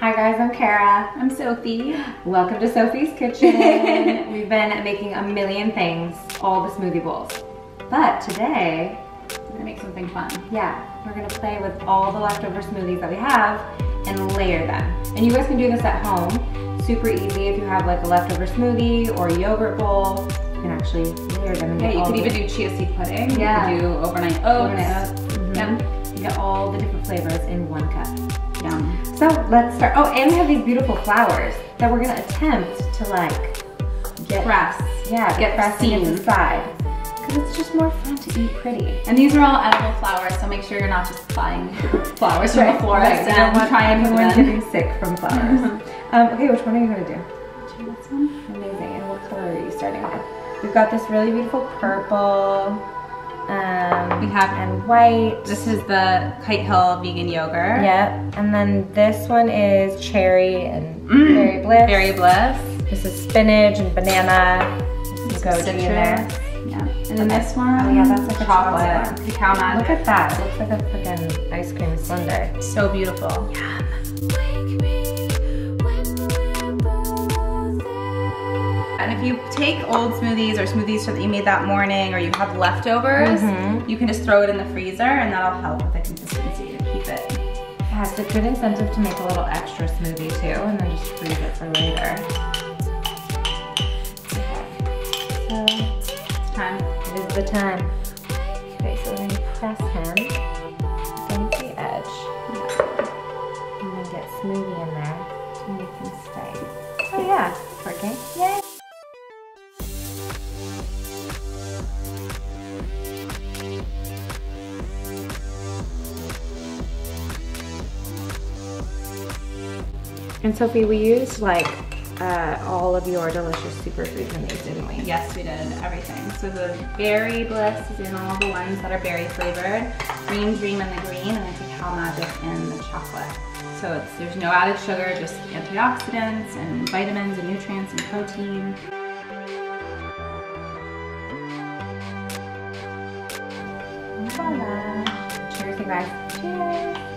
Hi guys, I'm Kara. I'm Sophie. Welcome to Sophie's Kitchen. We've been making a million things, all the smoothie bowls. But today, we're gonna make something fun. Yeah, we're gonna play with all the leftover smoothies that we have and layer them. And you guys can do this at home. Super easy if you have like a leftover smoothie or a yogurt bowl. You can actually layer them. yeah, you could even do chia seed pudding. Yeah. You could do overnight oats. Overnight oats. Mm -hmm. Yeah. You get all the different flavors in one cup. Yum. So let's start. Oh, and we have these beautiful flowers that we're gonna attempt to like get press. Yeah, get pressing inside. Because it's just more fun to eat pretty. And these are all edible flowers, so make sure you're not just buying flowers from right, a florist right. and don't try anyone getting sick from flowers. um, okay, which one are you gonna do? This one. Amazing. And what color are you starting with? We've got this really beautiful purple. We have and white. This is the Kite Hill vegan yogurt. Yep. And then this one is cherry and mm, berry bliss. Berry bliss. This is spinach and banana. Goji in there. Yeah. And then this one. Oh yeah, that's like a chocolate. Cacao magic. Look at that. It looks like a freaking ice cream sundae. So beautiful. Yum. If you take old smoothies or smoothies that you made that morning or you have leftovers, mm -hmm. you can just throw it in the freezer and that'll help with the consistency to keep it. Yeah, it's a good incentive to make a little extra smoothie too and then just freeze it for later. Okay. So, it's time. It is the time. Okay, so we're gonna press him against the edge. And then get smoothie in there to make him stay. Oh yeah, it's working. Yay! And Sophie, we used like uh, all of your delicious superfoods in didn't we? Yes, we did, everything. So the berry bliss is in all the ones that are berry flavored, green dream in the green, and then cacao magic in the chocolate. So it's, there's no added sugar, just antioxidants and vitamins and nutrients and protein. Cheers, you guys. Cheers.